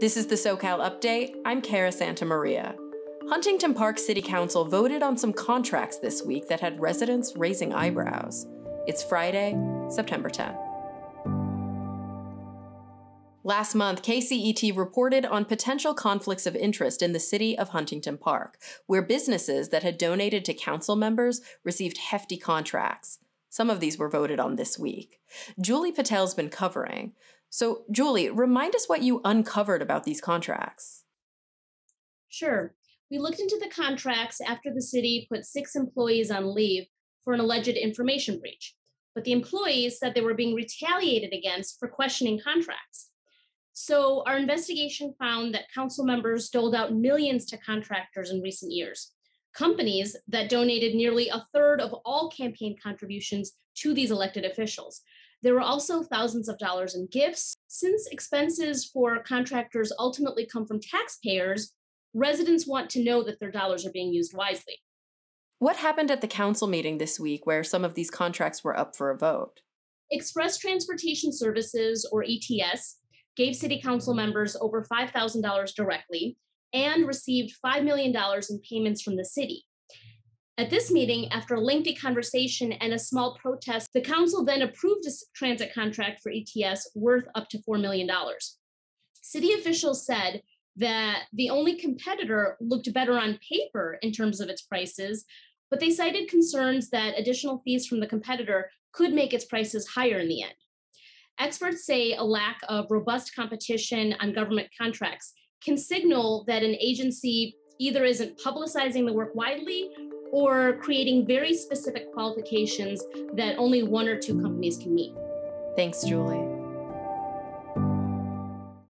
This is the SoCal Update. I'm Cara Santa Maria. Huntington Park City Council voted on some contracts this week that had residents raising eyebrows. It's Friday, September 10. Last month, KCET reported on potential conflicts of interest in the city of Huntington Park, where businesses that had donated to council members received hefty contracts. Some of these were voted on this week. Julie Patel's been covering. So, Julie, remind us what you uncovered about these contracts. Sure. We looked into the contracts after the city put six employees on leave for an alleged information breach. But the employees said they were being retaliated against for questioning contracts. So our investigation found that council members doled out millions to contractors in recent years. Companies that donated nearly a third of all campaign contributions to these elected officials. There were also thousands of dollars in gifts. Since expenses for contractors ultimately come from taxpayers, residents want to know that their dollars are being used wisely. What happened at the council meeting this week where some of these contracts were up for a vote? Express Transportation Services, or ETS, gave city council members over $5,000 directly and received $5 million in payments from the city. At this meeting, after a lengthy conversation and a small protest, the council then approved a transit contract for ETS worth up to $4 million. City officials said that the only competitor looked better on paper in terms of its prices, but they cited concerns that additional fees from the competitor could make its prices higher in the end. Experts say a lack of robust competition on government contracts can signal that an agency either isn't publicizing the work widely or creating very specific qualifications that only one or two companies can meet. Thanks, Julie.